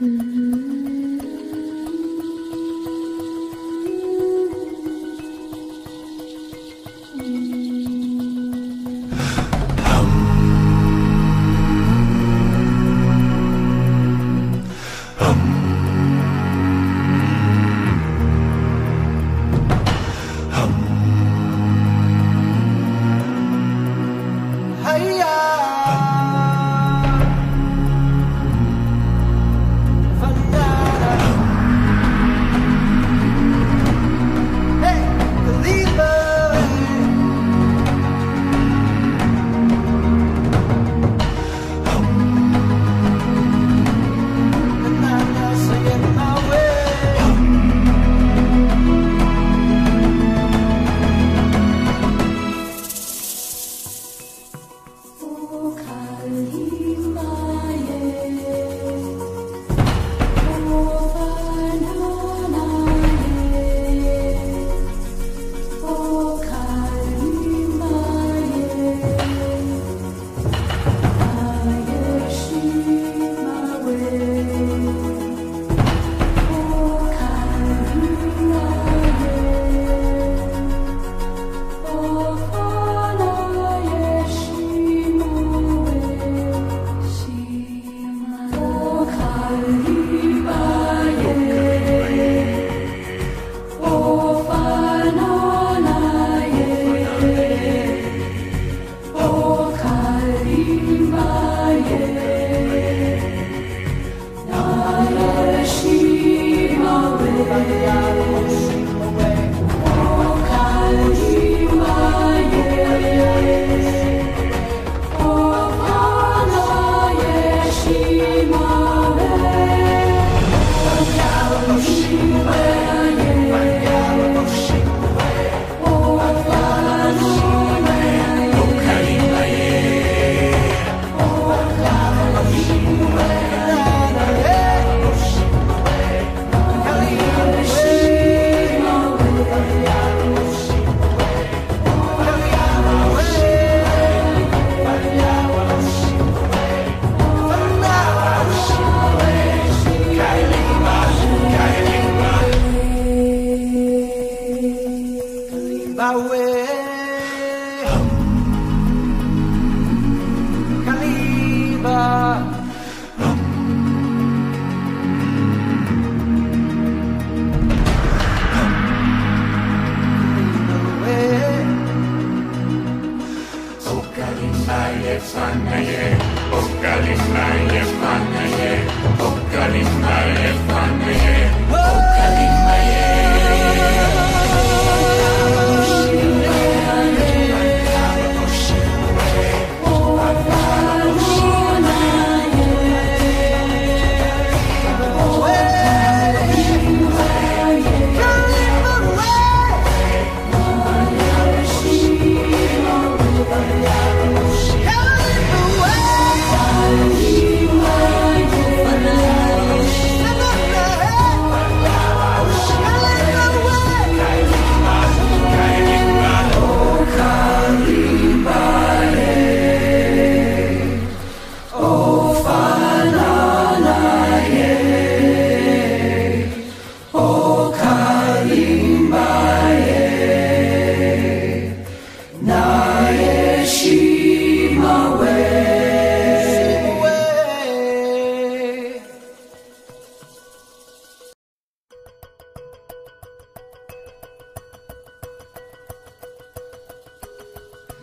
嗯。Oh, Kalimna, yes, man, yes, Oh, Kalimna, yes, man, yes, Oh, Kalimna, yes, man, yes.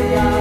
yeah.